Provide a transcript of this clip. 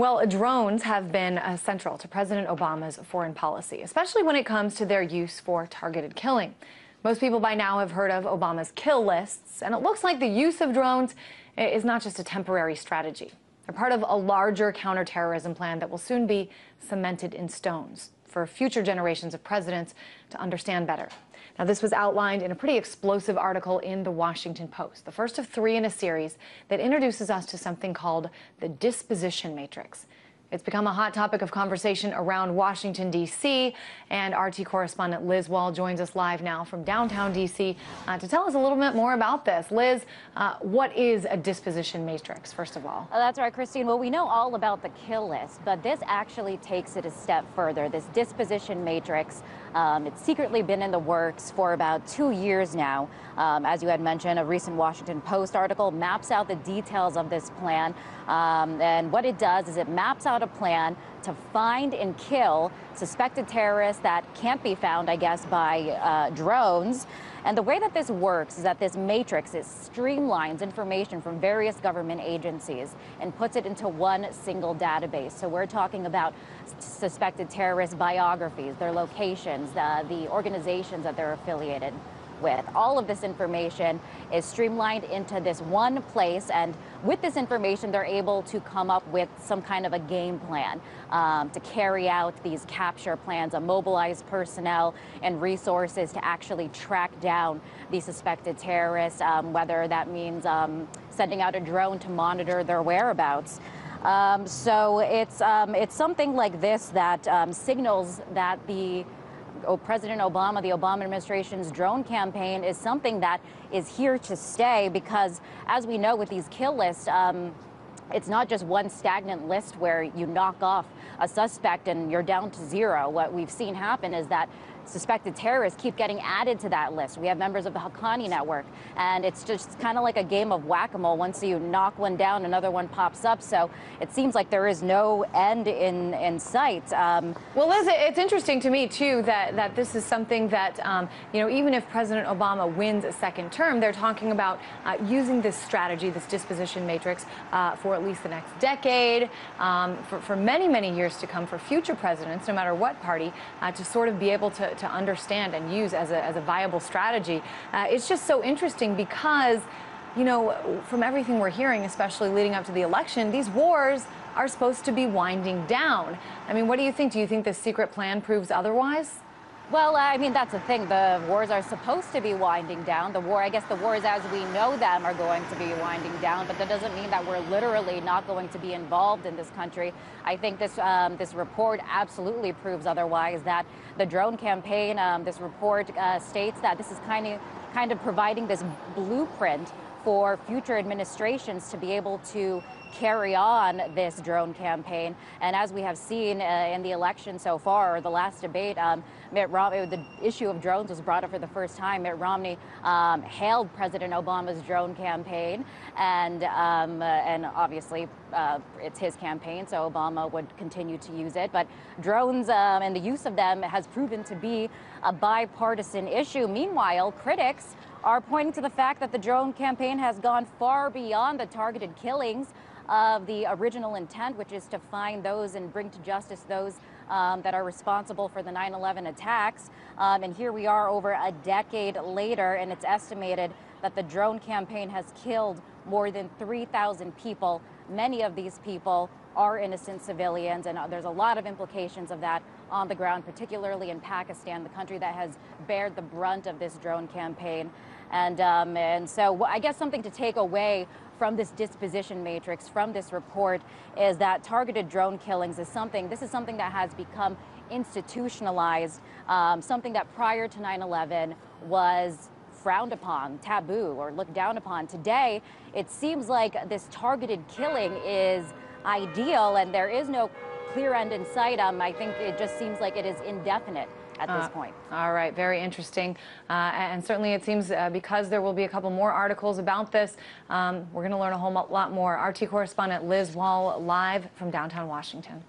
Well, drones have been uh, central to President Obama's foreign policy, especially when it comes to their use for targeted killing. Most people by now have heard of Obama's kill lists, and it looks like the use of drones is not just a temporary strategy. They're part of a larger counterterrorism plan that will soon be cemented in stones for future generations of presidents to understand better. Now, this was outlined in a pretty explosive article in the Washington Post, the first of three in a series that introduces us to something called the disposition matrix. It's become a hot topic of conversation around Washington, D.C., and RT correspondent Liz Wahl joins us live now from downtown D.C. Uh, to tell us a little bit more about this. Liz, uh, what is a disposition matrix, first of all? That's right, Christine. Well, we know all about the kill list, but this actually takes it a step further. This disposition matrix, um, it's secretly been in the works for about two years now. Um, as you had mentioned, a recent Washington Post article maps out the details of this plan. Um, and what it does is it maps out a plan to find and kill suspected terrorists that can't be found, I guess, by uh, drones. And the way that this works is that this matrix it streamlines information from various government agencies and puts it into one single database. So we're talking about suspected terrorist biographies, their locations, uh, the organizations that they're affiliated with. All of this information is streamlined into this one place, and with this information, they're able to come up with some kind of a game plan um, to carry out these capture plans, a mobilize personnel and resources to actually track down the suspected terrorists, um, whether that means um, sending out a drone to monitor their whereabouts. Um, so it's um, it's something like this that um, signals that the President Obama, the Obama administration's drone campaign is something that is here to stay because, as we know with these kill lists, um, it's not just one stagnant list where you knock off a suspect and you're down to zero. What we've seen happen is that suspected terrorists keep getting added to that list. We have members of the Haqqani network, and it's just kind of like a game of whack-a-mole. Once you knock one down, another one pops up. So it seems like there is no end in, in sight. Um, well, Liz, it's interesting to me, too, that, that this is something that, um, you know, even if President Obama wins a second term, they're talking about uh, using this strategy, this disposition matrix, uh, for at least the next decade, um, for, for many, many years to come, for future presidents, no matter what party, uh, to sort of be able to, to understand and use as a, as a viable strategy. Uh, it's just so interesting because, you know, from everything we're hearing, especially leading up to the election, these wars are supposed to be winding down. I mean, what do you think? Do you think the secret plan proves otherwise? Well, I mean, that's the thing. The wars are supposed to be winding down. The war, I guess the wars as we know them are going to be winding down, but that doesn't mean that we're literally not going to be involved in this country. I think this, um, this report absolutely proves otherwise, that the drone campaign, um, this report uh, states that this is kind of, kind of providing this blueprint for future administrations to be able to carry on this drone campaign. And as we have seen uh, in the election so far, or the last debate, um, Mitt Romney, the issue of drones was brought up for the first time. Mitt Romney um, hailed President Obama's drone campaign, and um, uh, and obviously uh, it's his campaign, so Obama would continue to use it. But drones um, and the use of them has proven to be a bipartisan issue. Meanwhile, critics are pointing to the fact that the drone campaign has gone far beyond the targeted killings of the original intent, which is to find those and bring to justice those um, that are responsible for the 9-11 attacks. Um, and here we are over a decade later, and it's estimated that the drone campaign has killed more than 3,000 people. Many of these people are innocent civilians, and uh, there's a lot of implications of that on the ground, particularly in Pakistan, the country that has bared the brunt of this drone campaign. And, um, and so I guess something to take away from this disposition matrix, from this report, is that targeted drone killings is something, this is something that has become institutionalized, um, something that prior to 9-11 was frowned upon, taboo, or looked down upon. Today, it seems like this targeted killing is ideal and there is no clear end in sight. Um, I think it just seems like it is indefinite at this uh, point. All right, very interesting. Uh, and certainly it seems uh, because there will be a couple more articles about this, um, we're going to learn a whole lot more. RT correspondent Liz Wahl live from downtown Washington.